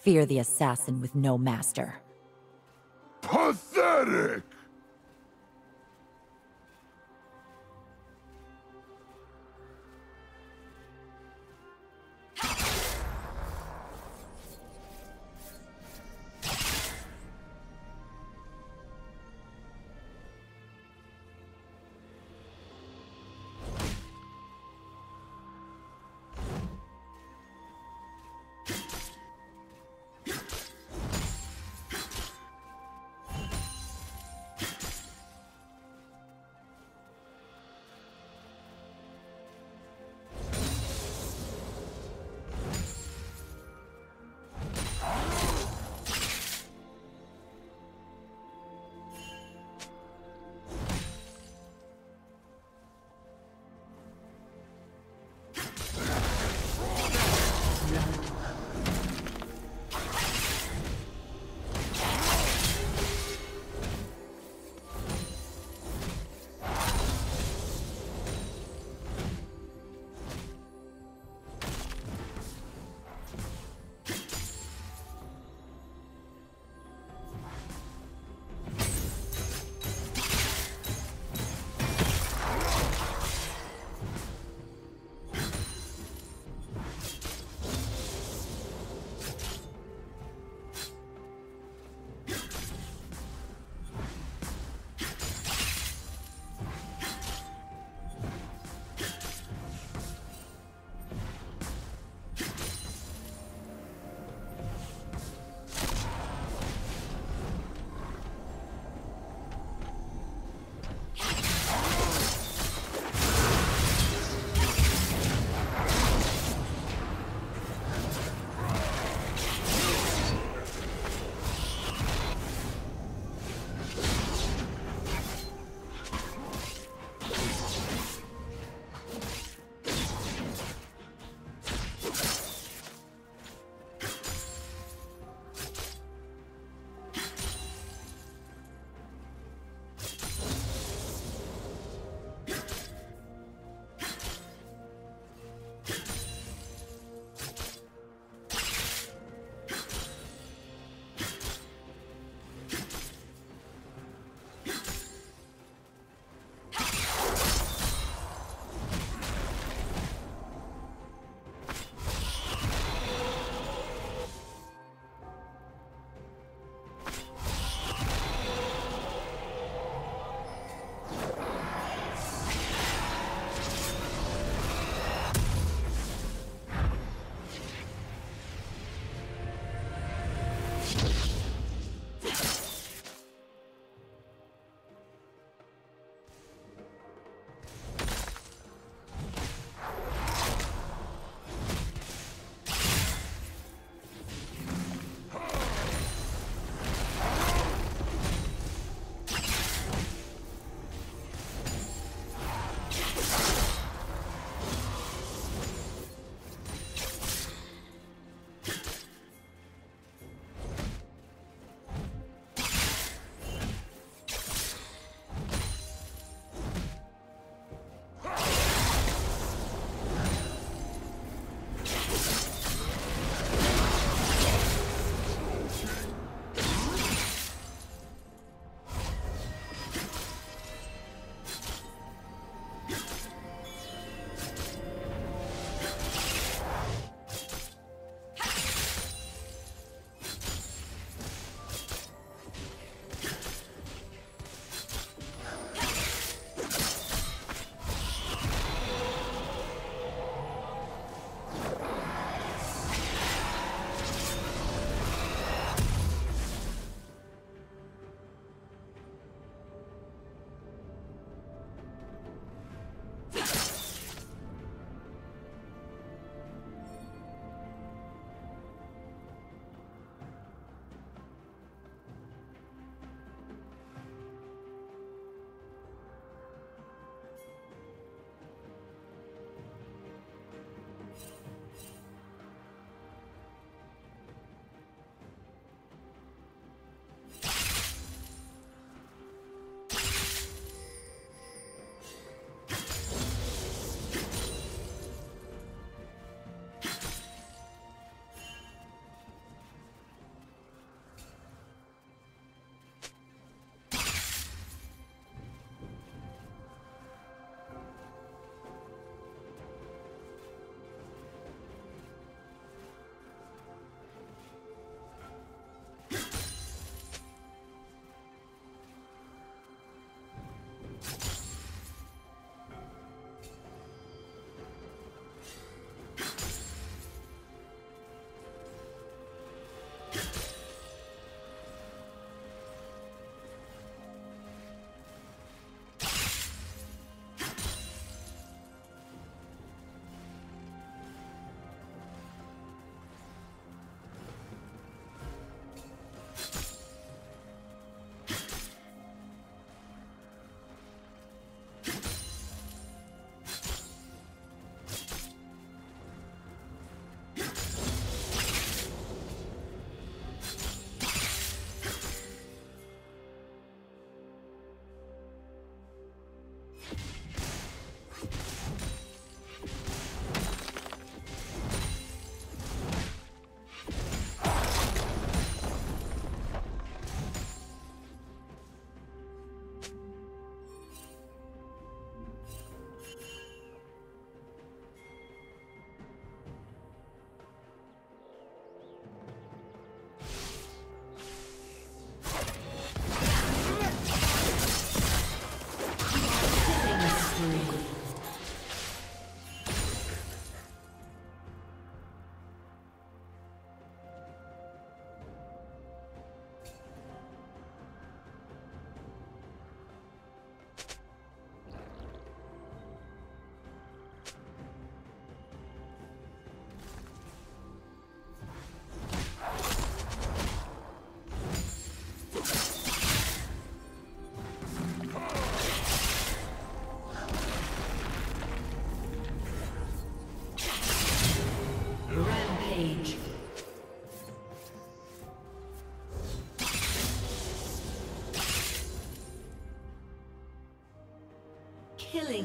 Fear the assassin with no master. Pathetic!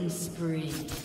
Spree.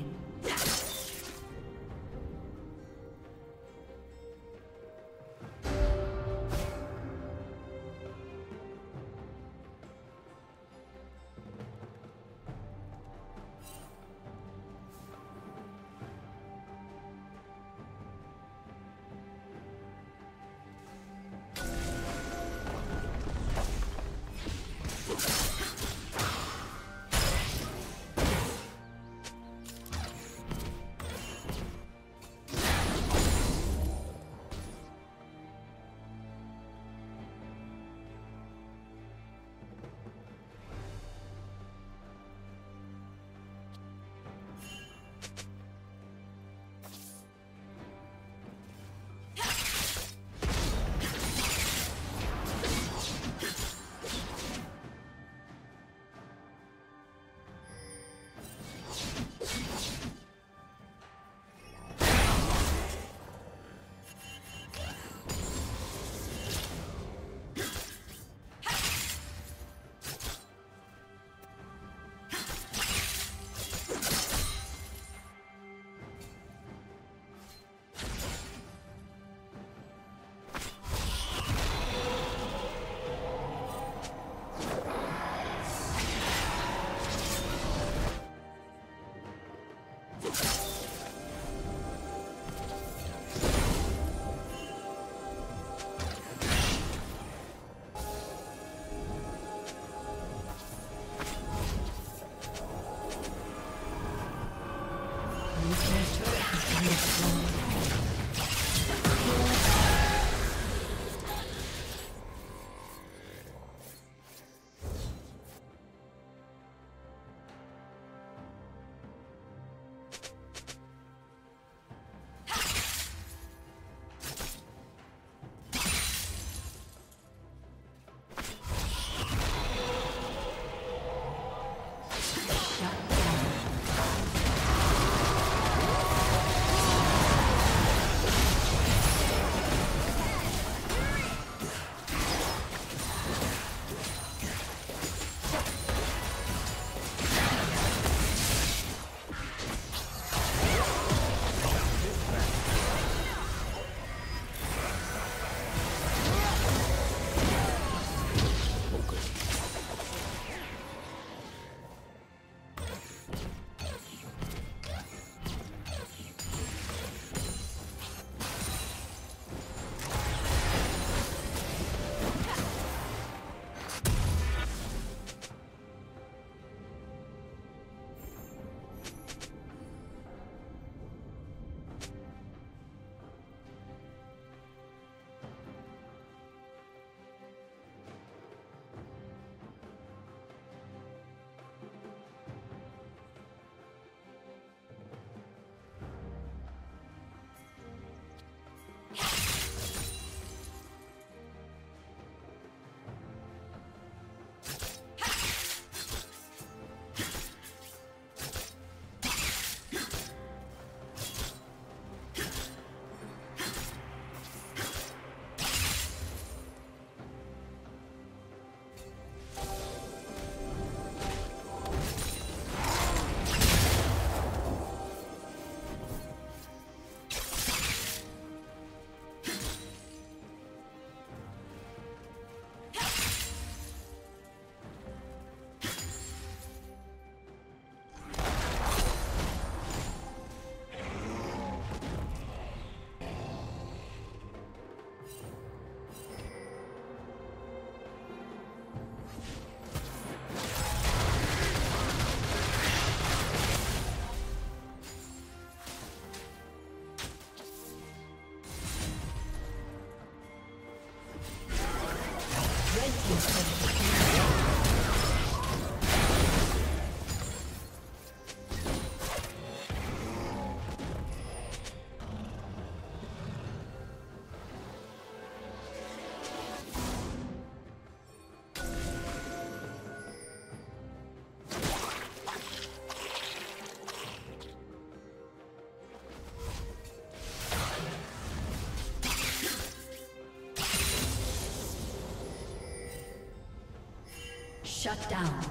Shut down.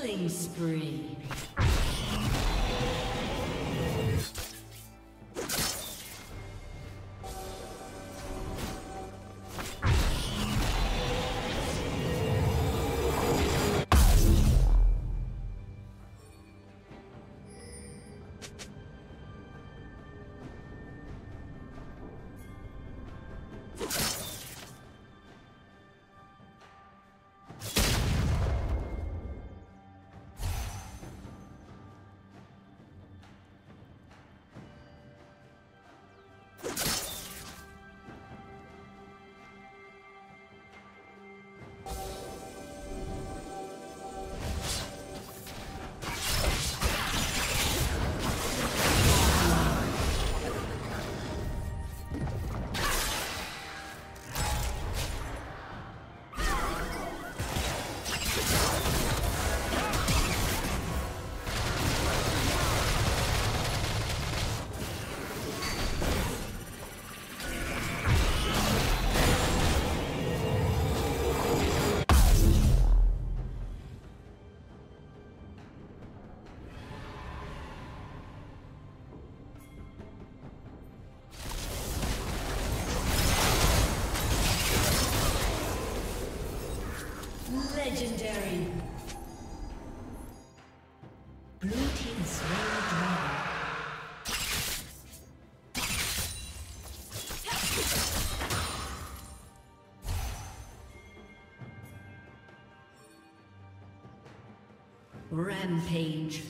Killing spree. Rampage.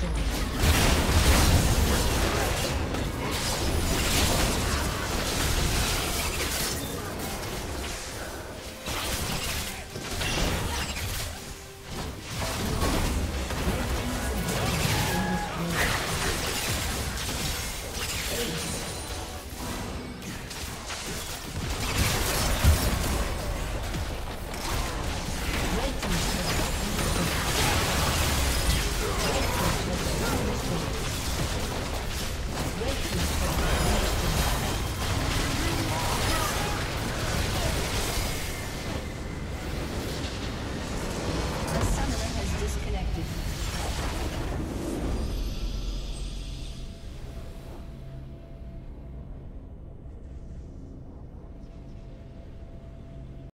destroyed.